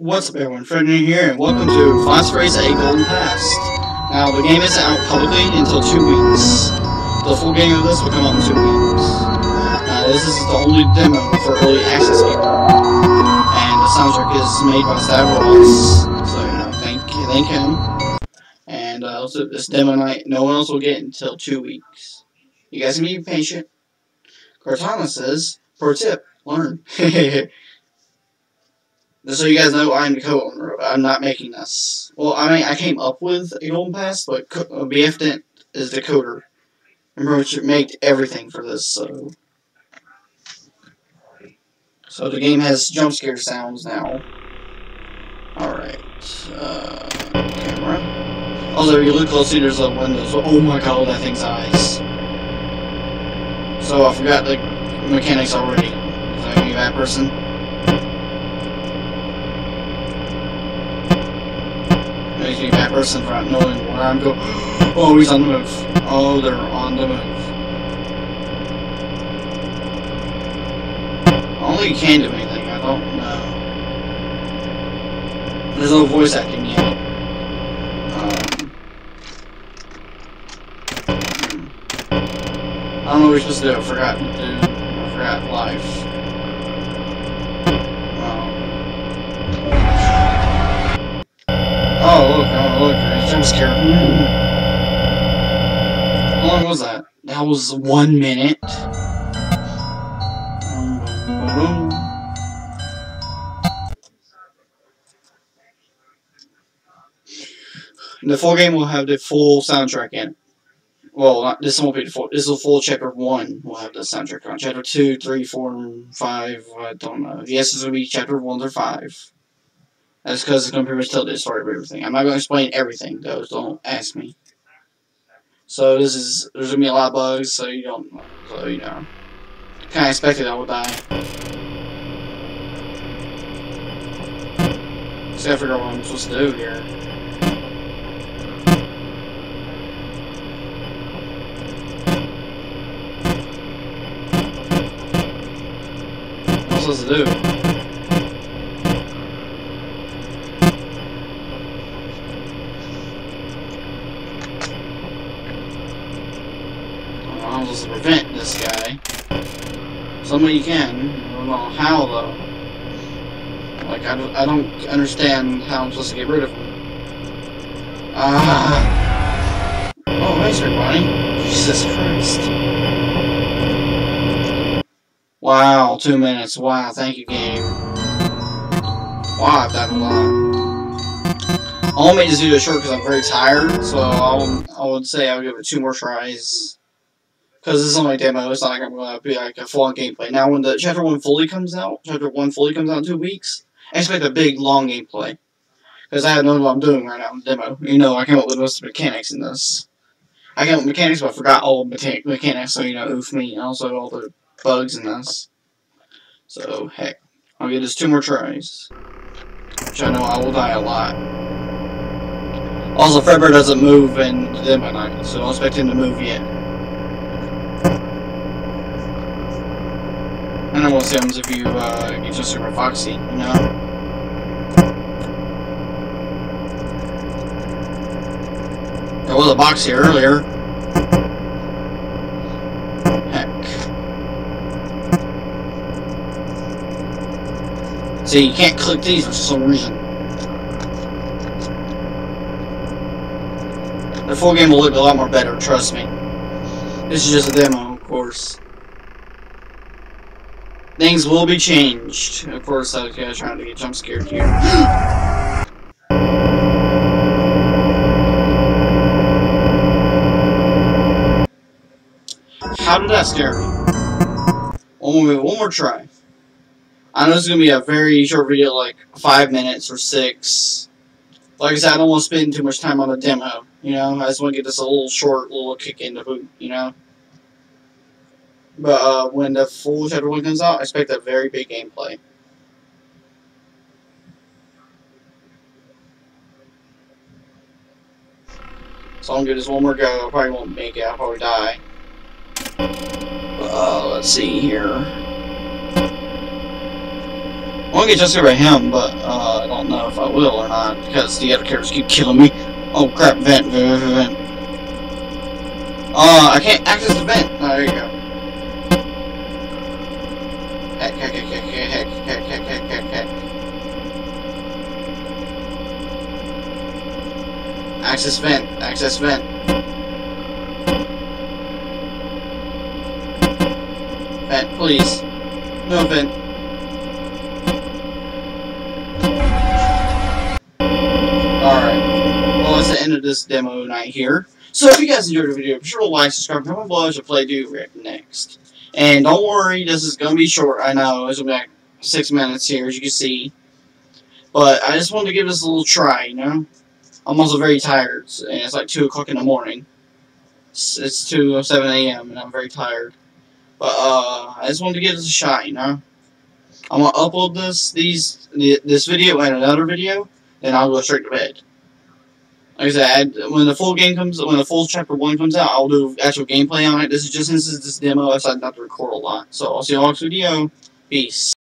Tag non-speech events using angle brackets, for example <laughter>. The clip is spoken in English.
What's up everyone, Fred here, and welcome to Phosphorus A Golden Past. Now, the game isn't out publicly until two weeks. The full game of this will come out in two weeks. Now, this is the only demo for early access people. And the soundtrack is made by Stavros, so, you know, thank, thank him. And uh, also, this demo night, no one else will get until two weeks. You guys can be patient. Cortana says, pro tip, learn. <laughs> Just so you guys know, I'm the co-owner. I'm not making this. Well, I mean, I came up with a Golden Past, but uh, BF Dent is the coder. And much made everything for this, so... So the game has jump scare sounds now. Alright. Uh, camera. Also, if you look closely, there's a window. So, oh my god, that thing's eyes. So I forgot the mechanics already. Is that me, that person? Me that person not knowing where I'm going. Oh, he's on the move. Oh, they're on the move. Only you can do anything, I don't know. There's no voice acting yet. Um, I don't know what we're supposed to do. I forgot to do. I forgot life. Oh, jump. How long was that? That was one minute. The full game will have the full soundtrack in. Well, not, this won't be the full. This is a full chapter one. We'll have the soundtrack on chapter two, three, four, five. I don't know. Yes, this will be chapter one or five. That's because the computer still tell story of everything. I'm not going to explain everything, though, don't ask me. So this is, there's to be a lot of bugs, so you don't, so you know. Kind of expected I would die. So I figure out what I'm supposed to do here. What am I supposed to do? To prevent this guy. Some way you can. I don't know how, though. Like, I don't, I don't understand how I'm supposed to get rid of him. Ah. Uh, oh, nice, everybody. Jesus Christ. Wow, two minutes. Wow, thank you, game. Wow, I've done a lot. I only made this video short because I'm very tired, so I would, I would say I would give it two more tries. Because this is only a demo, it's not like I'm going to be like a full-on gameplay. Now, when the Chapter 1 fully comes out, Chapter 1 fully comes out in two weeks, I expect a big, long gameplay. Because I don't know what I'm doing right now in the demo. You know, I came up with most of the mechanics in this. I came up with mechanics, but I forgot all the mechanics, so, you know, oof me. And also all the bugs in this. So, heck. I'll give this two more tries. Which I know I will die a lot. Also, Fredbear doesn't move in the demo night, so don't expect him to move yet. What happens if you uh, get just super foxy, you know? There was a box here earlier. Heck. See, you can't click these for some reason. The full game will look a lot more better, trust me. This is just a demo, of course. Things will be changed. Of course, I was trying to get jump scared here. <gasps> How did that scare me? One more, one more try. I know it's going to be a very short video, like five minutes or six. Like I said, I don't want to spend too much time on the demo. You know, I just want to get this a little short, little kick in the boot, you know? But uh, when the full Chapter 1 comes out, I expect a very big gameplay. So I'm gonna give this one more go. I probably won't make it. I'll probably die. Uh, let's see here. I want to get just over him, but uh, I don't know if I will or not because the other characters keep killing me. Oh crap, vent, vent, vent, vent. Uh, I can't access the vent. Oh, there you go. Access vent, access vent. Vent, please. No vent. Alright. Well, that's the end of this demo night here. So if you guys enjoyed the video, be sure to like, subscribe, comment below as I play Do Rip next. And don't worry, this is going to be short. I know, it's going to be like six minutes here, as you can see. But I just wanted to give this a little try, you know? I'm also very tired, and it's like 2 o'clock in the morning. It's, it's 2 7 a.m., and I'm very tired. But, uh, I just wanted to give this a shot, you know? I'm to upload this, these, this video and another video, then I'll go straight to bed. Like I said, when the full game comes, when the full chapter one comes out, I'll do actual gameplay on it. This is just since this demo, I decided not to record a lot. So I'll see you all next video. Peace.